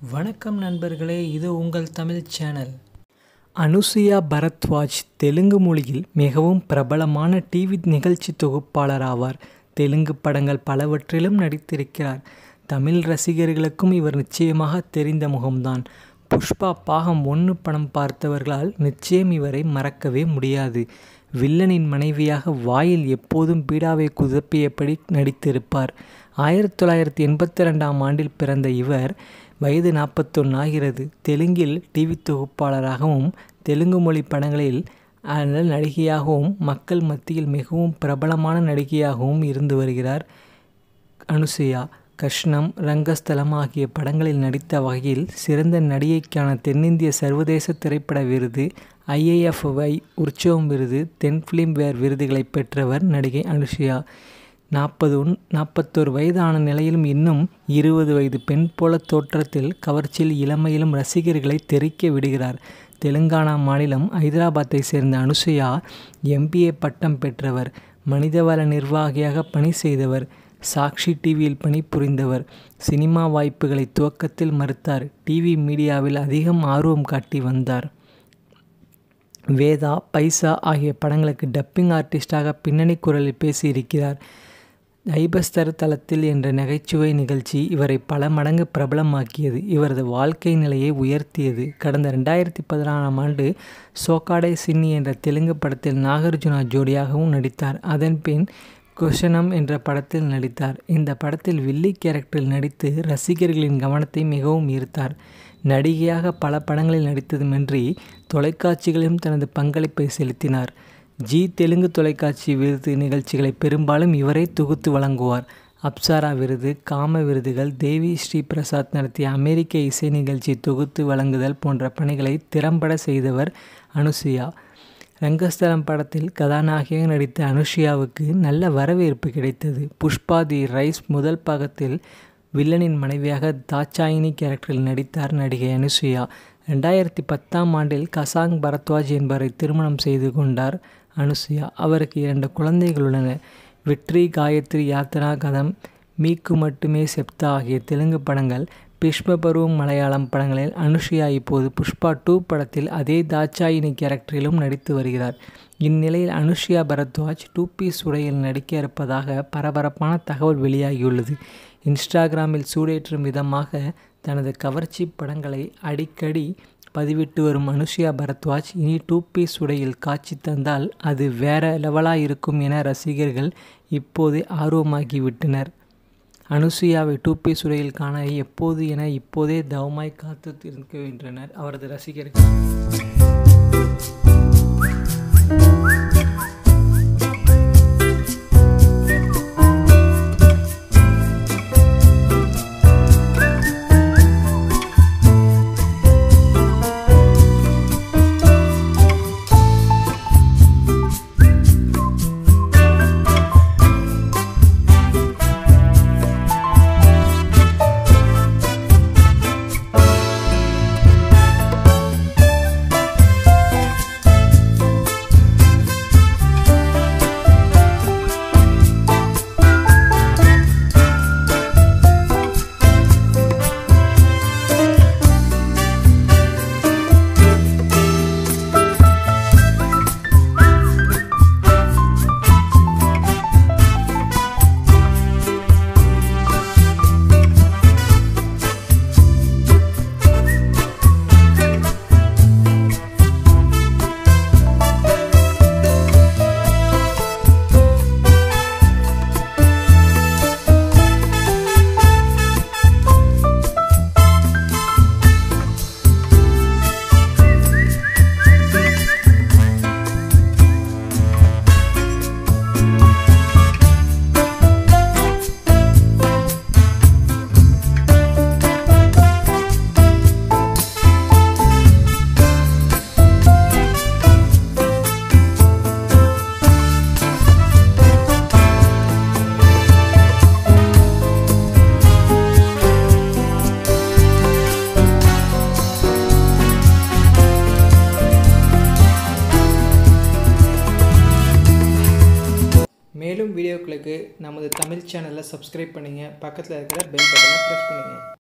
வணக்கம் நண்பர்களே இது உங்கள் தமிழ் சேனல். அனுசுயா பரத்வாஜ் தெலுங்கு மொழியில் மிகவும் பிரபலமான டிவி நிகழ்ச்சி தொகுப்பாளர் ஆவார். தெலுங்கு படங்கள் பலவற்றிலும் நடித்திருக்கிறார். தமிழ் ரசிகர்களுக்கும் இவர் நிச்சயமாக தெரிந்த முகம்தான். புஷ்பா பாகம் ஒன்று படம் பார்த்தவர்களால் நிச்சயம் இவரை மறக்கவே முடியாது. வில்லனின் மனைவியாக வாயில் எப்போதும் பீடாவை குதப்பியபடி நடித்திருப்பார். ஆயிரத்தி தொள்ளாயிரத்தி எண்பத்தி ரெண்டாம் ஆண்டில் பிறந்த இவர் வயது நாற்பத்தொன்று ஆகிறது. தெலுங்கில் டிவி தொகுப்பாளராகவும் தெலுங்கு மொழி படங்களில் நடிகையாகவும் மக்கள் மத்தியில் மிகவும் பிரபலமான நடிகையாகவும் இருந்து வருகிறார். அனுசுயா கஷ்ணம் ரங்கஸ்தலம் ஆகிய படங்களில் நடித்த வகையில் சிறந்த நடிகைக்கான தென்னிந்திய சர்வதேச திரைப்பட விருது ஐஏஎஃப்ஐ உற்சவம் விருது தென் ஃபிலிம்வேர் விருதுகளை பெற்றவர் நடிகை அனுஷியா நாற்பது ஒன் நாற்பத்தோரு வயதான நிலையிலும் இன்னும் இருபது வயது பெண் போல தோற்றத்தில் கவர்ச்சியில் இளமையிலும் ரசிகர்களை தெறிக்க விடுகிறார். தெலுங்கானா மாநிலம் ஐதராபாத்தை சேர்ந்த அனுசுயா எம்பிஏ பட்டம் பெற்றவர் மனிதவள நிர்வாகியாக பணி செய்தவர் சாக்ஷி டிவியில் பணிபுரிந்தவர் சினிமா வாய்ப்புகளை துவக்கத்தில் மறுத்தார். டிவி மீடியாவில் அதிகம் ஆர்வம் காட்டி வந்தார். வேதா பைசா ஆகிய படங்களுக்கு டப்பிங் ஆர்டிஸ்டாக பின்னணி குரலில் பேசியிருக்கிறார். ஐபஸ்தர் தளத்தில் என்ற நகைச்சுவை நிகழ்ச்சி இவரை பல மடங்கு பிரபலமாக்கியது. இவரது வாழ்க்கை நிலையை உயர்த்தியது. கடந்த ரெண்டாயிரத்தி பதினாறாம் ஆண்டு சோக்காடை சின்னி என்ற தெலுங்கு படத்தில் நாகார்ஜுனா ஜோடியாகவும் நடித்தார். அதன் பின் குஷனம் என்ற படத்தில் நடித்தார். இந்த படத்தில் வில்லி கேரக்டரில் நடித்து ரசிகர்களின் கவனத்தை மிகவும் ஈர்த்தார். நடிகையாக பல படங்களில் நடித்ததுமின்றி தொலைக்காட்சிகளிலும் தனது பங்களிப்பை செலுத்தினார். ஜி தெலுங்கு தொலைக்காட்சி விருது நிகழ்ச்சிகளை பெரும்பாலும் இவரே தொகுத்து வழங்குவார். அப்சாரா விருது காம விருதுகள் தேவி ஸ்ரீ பிரசாத் நடத்திய அமெரிக்க இசை நிகழ்ச்சி தொகுத்து வழங்குதல் போன்ற பணிகளை திறம்பட செய்தவர் அனுசுயா. ரங்கஸ்தலம் படத்தில் கதாநாயகியாக நடித்த அனுஷியாவுக்கு நல்ல வரவேற்பு கிடைத்தது. புஷ்பா தி ரைஸ் முதல் பாகத்தில் வில்லனின் மனைவியாக தாச்சாயினி கேரக்டரில் நடித்தார் நடிகை அனுசுயா. ரெண்டாயிரத்தி பத்தாம் ஆண்டில் கசாங் பரத்வாஜ் என்பவரை திருமணம் செய்து கொண்டார். அனுசுயா. அவருக்கு இரண்டு குழந்தைகள் உள்ளன. வெற்றி காயத்ரி யாத்ரா கதம் மீக்கு மட்டுமே செப்தா ஆகிய தெலுங்கு படங்கள் பீஷ்ம பருவம் மலையாளம் படங்களில் அனுஷியா இப்போது புஷ்பா டூ படத்தில் அதே தாட்சாயினி கேரக்டரிலும் நடித்து வருகிறார். இந்நிலையில் அனுஷியா பரத்வாஜ் டூ பீஸ் உடையில் நடிக்க இருப்பதாக பரபரப்பான தகவல் வெளியாகியுள்ளது. இன்ஸ்டாகிராமில் சூடேற்றும் விதமாக தனது கவர்ச்சி படங்களை அடிக்கடி பதிவிட்டு வரும் அனுஷியா பரத்வாஜ் இனி டூ பீஸ் உடையில் காட்சி தந்தால் அது வேற லெவலாக இருக்கும் என ரசிகர்கள் இப்போதே ஆர்வமாகிவிட்டனர். அனுசுயாவை டூ பீஸ் உடையில் காண எப்போது என இப்போதே தவமாய் காத்து இருக்கின்றனர் அவரது ரசிகர்கள். மேலும் வீடியோக்களுக்கு நமது தமிழ் சேனலை சப்ஸ்கிரைப் பண்ணுங்கள் பக்கத்தில் இருக்கிற பெல் பட்டனை ப்ரெஸ் பண்ணுங்கள்